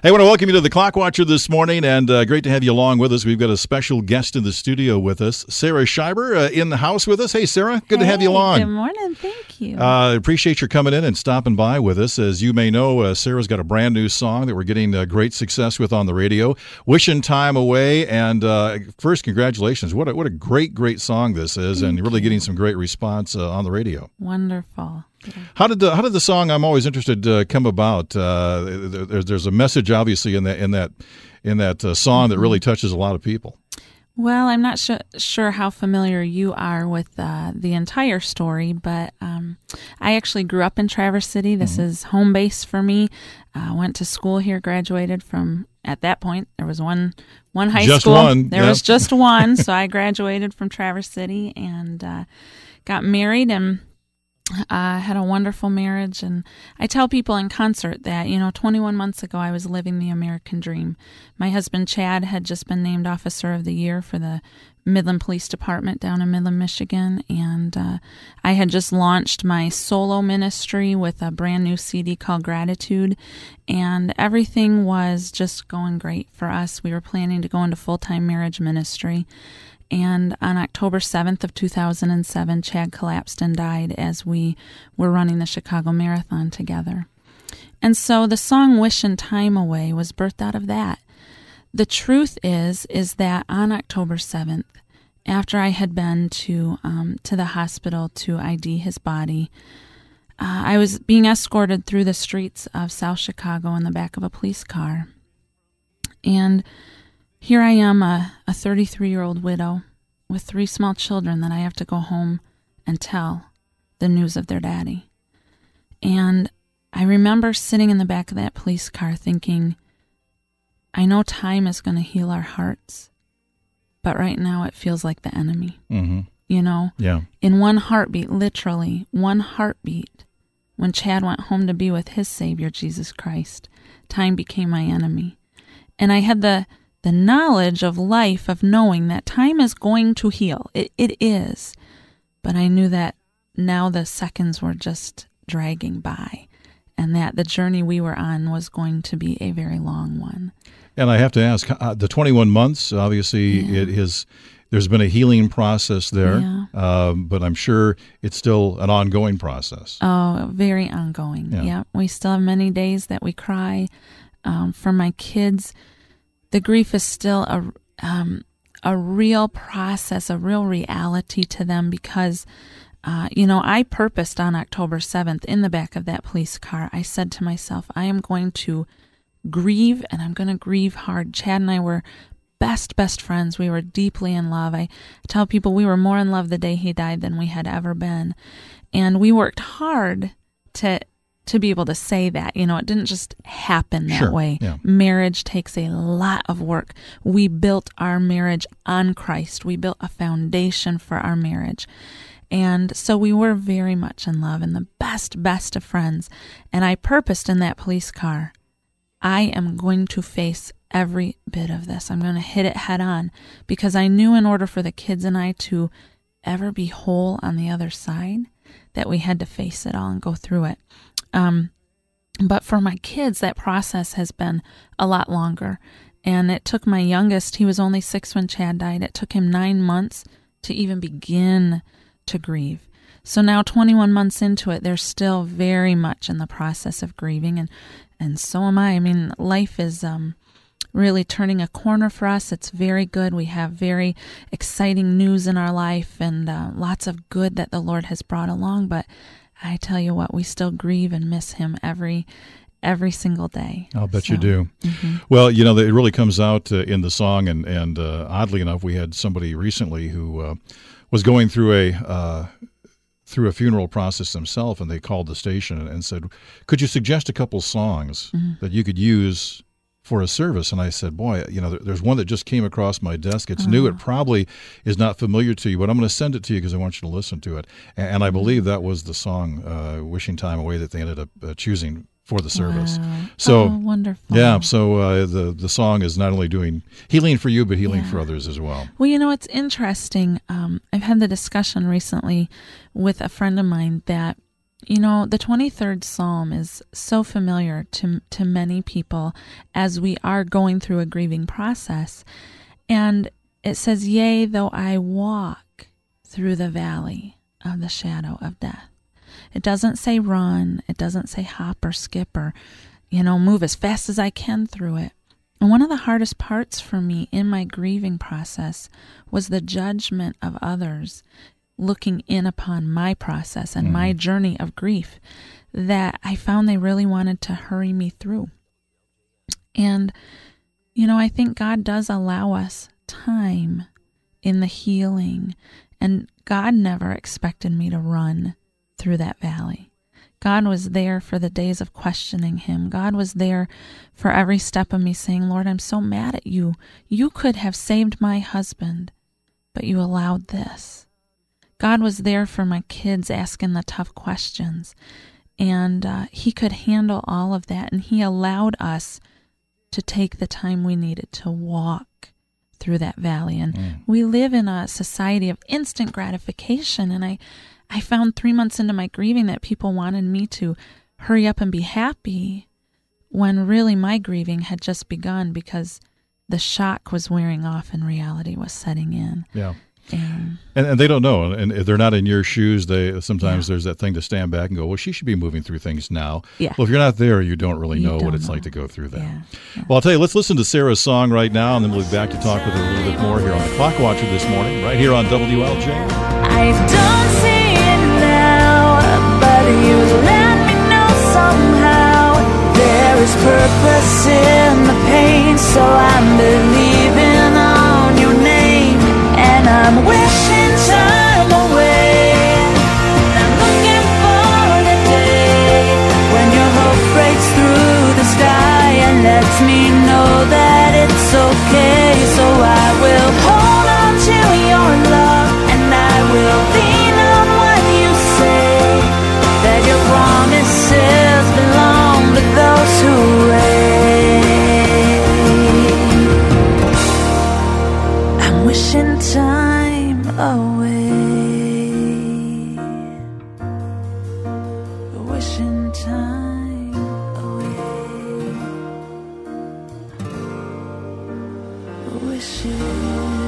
Hey, I want to welcome you to the Clock Watcher this morning, and uh, great to have you along with us. We've got a special guest in the studio with us, Sarah Schieber, uh, in the house with us. Hey, Sarah, good hey, to have you along. Good morning, thank you. Uh, appreciate your coming in and stopping by with us. As you may know, uh, Sarah's got a brand new song that we're getting uh, great success with on the radio, "Wishing Time Away." And uh, first, congratulations! What a, what a great, great song this is, thank and really getting some great response on the radio. Wonderful. Yeah. How did the how did the song I'm always interested uh, come about? Uh, there, there's a message obviously in that in that in that uh, song that really touches a lot of people. Well, I'm not sure how familiar you are with uh, the entire story, but um, I actually grew up in Traverse City. This Mm-hmm. is home base for me. I went to school here, graduated from. At that point, there was one one high Just school. one, There yep. was just one, so I graduated from Traverse City and uh, got married and uh, had a wonderful marriage. And I tell people in concert that, you know, 21 months ago, I was living the American dream. My husband, Chad, had just been named Officer of the Year for the Midland Police Department down in Midland, Michigan. And uh, I had just launched my solo ministry with a brand new CD called Gratitude. And everything was just going great for us. We were planning to go into full time marriage ministry. And on October 7th of 2007, Chad collapsed and died as we were running the Chicago Marathon together. And so the song Wishing Time Away was birthed out of that. The truth is is that on October 7th, after I had been to um, to the hospital to ID his body, uh, I was being escorted through the streets of South Chicago in the back of a police car. And here I am, a 33 year old widow with three small children that I have to go home and tell the news of their daddy. And I remember sitting in the back of that police car thinking, I know time is going to heal our hearts, but right now it feels like the enemy. Mm-hmm. You know, Yeah. in one heartbeat, literally one heartbeat, when Chad went home to be with his Savior, Jesus Christ, time became my enemy. And I had the the knowledge of life of knowing that time is going to heal. It it is. But I knew that now the seconds were just dragging by and that the journey we were on was going to be a very long one. And I have to ask, uh, the 21 months, obviously, Yeah. it is. There's been a healing process there, Yeah. um, but I'm sure it's still an ongoing process. Oh, very ongoing. Yeah. Yeah. We still have many days that we cry. Um, for my kids, the grief is still a um, a real process, a real reality to them because, uh, you know, I purposed on October 7th in the back of that police car. I said to myself, I am going to grieve and I'm going to grieve hard. Chad and I were best, best friends. We were deeply in love. I tell people we were more in love the day he died than we had ever been. And we worked hard to to be able to say that. You know, it didn't just happen that Sure, way. yeah. Marriage takes a lot of work. We built our marriage on Christ. We built a foundation for our marriage. And so we were very much in love and the best, best of friends. And I purposed in that police car, I am going to face every bit of this. I'm going to hit it head on because I knew in order for the kids and I to ever be whole on the other side, that we had to face it all and go through it. Um, but for my kids, that process has been a lot longer. And it took my youngest, he was only six when Chad died, it took him nine months to even begin to grieve. So now 21 months into it, they're still very much in the process of grieving and and so am I. I mean, life is um really turning a corner for us. It's very good. We have very exciting news in our life and uh, lots of good that the Lord has brought along, but I tell you what, we still grieve and miss him every every single day. I'll bet you So, do. mhm. Well, you know, it really comes out uh, in the song, and and uh, oddly enough, we had somebody recently who uh, was going through a uh, through a funeral process himself, and they called the station and said, "Could you suggest a couple songs that you could use?" For a service, and I said, "Boy, you know, there- there's one that just came across my desk. It's new. It probably is not familiar to you, but I'm going to send it to you because I want you to listen to it." And, and I believe that was the song uh, "Wishing Time Away" that they ended up uh, choosing for the service. Wow. So, oh, wonderful. yeah, so uh, the the song is not only doing healing for you, but healing Yeah. for others as well. Well, you know, it's interesting. Um, I've had the discussion recently with a friend of mine that You know, the 23rd Psalm is so familiar to, to many people as we are going through a grieving process. And it says, Yea, though I walk through the valley of the shadow of death. It doesn't say run, it doesn't say hop or skip or, you know, move as fast as I can through it. And one of the hardest parts for me in my grieving process was the judgment of others looking in upon my process and mm. my journey of grief that I found they really wanted to hurry me through. And, you know, I think God does allow us time in the healing, and God never expected me to run through that valley. God was there for the days of questioning him. God was there for every step of me saying, Lord, I'm so mad at you. You could have saved my husband, but you allowed this. God was there for my kids asking the tough questions. And uh, He could handle all of that. And He allowed us to take the time we needed to walk through that valley. And mm. we live in a society of instant gratification. And I, I found three months into my grieving that people wanted me to hurry up and be happy when really my grieving had just begun because the shock was wearing off and reality was setting in. Yeah. And, and, they don't know, and they're not in your shoes, they sometimes yeah. there's that thing to stand back and go, well, she should be moving through things now. Yeah. Well, if you're not there, you don't really know don't what it's know. like to go through that. Yeah. yeah. Well, I'll tell you, let's listen to Sarah's song right now, and then we'll be back to talk with her a little bit more here on the Clock Watcher this morning, right here on WLJ. I don't see it now, but you let me know somehow. There is purpose in the pain, so me know that it's okay. 心